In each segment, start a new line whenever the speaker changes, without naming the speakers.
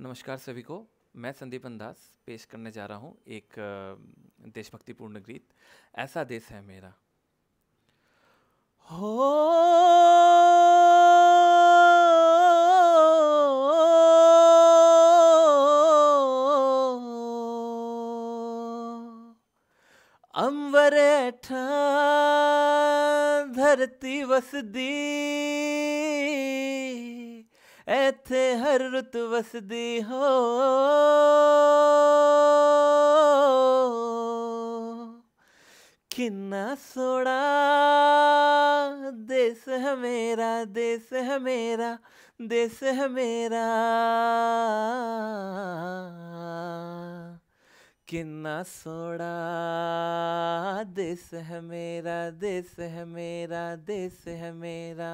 नमस्कार सभी को। मैं संदीप दास पेश करने जा रहा हूँ एक देशभक्तिपूर्ण गीत, ऐसा देश है मेरा। हो अंबर धरती वसदी ਐਥੇ ਹਰ ਰੁੱਤ ਵਸਦੀ ਹੋ ਕਿੰਨਾ ਸੋੜਾ ਦੇਸ ਹੈ ਮੇਰਾ ਦੇਸ ਹੈ ਮੇਰਾ ਦੇਸ ਹੈ ਮੇਰਾ ਕਿੰਨਾ ਸੋੜਾ ਦੇਸ ਹੈ ਮੇਰਾ ਦੇਸ ਹੈ ਮੇਰਾ ਦੇਸ ਹੈ ਮੇਰਾ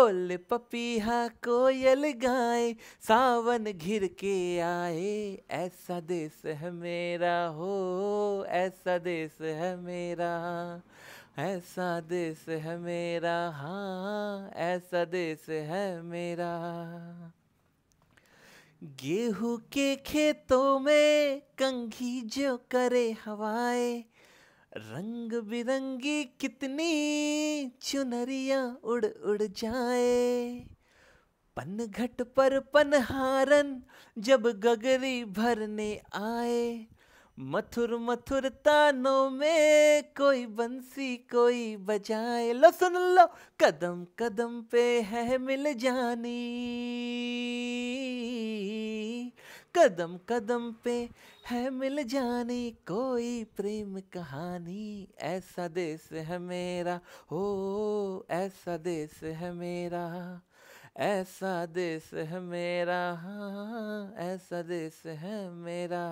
बोल पपीहा कोयल गाए, सावन घिर के आए। ऐसा देश है मेरा, हो, ऐसा देश है मेरा, ऐसा देश है मेरा हाँ ऐसा देश है मेरा। गेहूँ के खेतों में कंघी जो करे हवाएँ रंग बिरंगी कितनी चुनरिया उड़ उड़ जाए। पन घट पर पनहारन जब गगरी भरने आए। मथुर मथुर तानों में कोई बंसी कोई बजाए। लो सुन लो, कदम कदम पे है मिल जानी। कदम कदम पे है मिल जानी कोई प्रेम कहानी। ऐसा देश है मेरा हो ऐसा देश है मेरा, ऐसा देश है मेरा हाँ ऐसा देश है मेरा।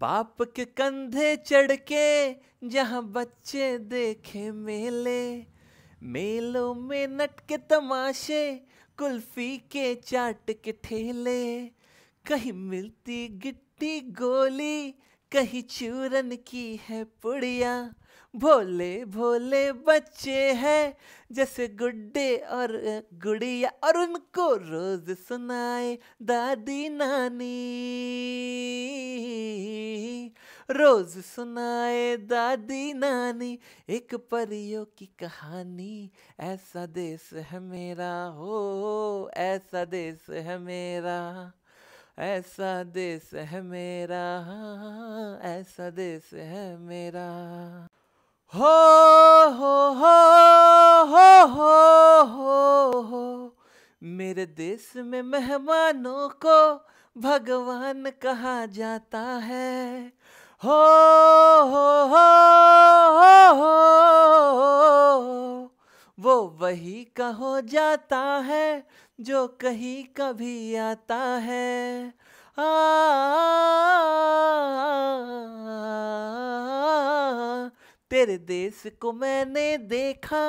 बाप के कंधे चढ़ के जहाँ बच्चे देखे मेले, मेलों में नट के तमाशे कुल्फी के चाट के ठेले कहीं मिलती गिट्टी गोली कहीं चूरन की है पुड़िया। भोले भोले बच्चे हैं, जैसे गुड्डे और गुड़िया और उनको रोज सुनाए दादी नानी। रोज सुनाए दादी नानी, एक परियों की कहानी। ऐसा देश है मेरा, हो, ऐसा देश है मेरा। ऐसा देश है मेरा ऐसा देश है मेरा हो हो हो हो हो हो हो मेरे देश में मेहमानों को भगवान कहा जाता है हो हो हो हो वो वही का हो जाता है जो कहीं कभी आता है तेरे देश को मैंने देखा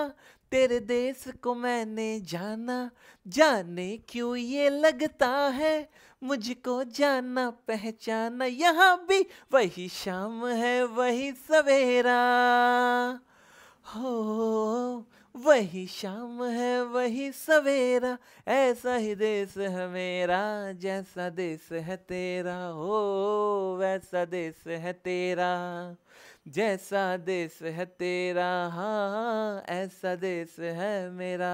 तेरे देश को मैंने जाना जाने क्यों ये लगता है मुझको जाना पहचाना यहाँ भी वही शाम है वही सवेरा हो वही शाम है, वही सवेरा, ऐसा ही देश है मेरा, जैसा देश है तेरा हो वैसा देश है तेरा, जैसा देश है तेरा हाँ ऐसा देश है मेरा।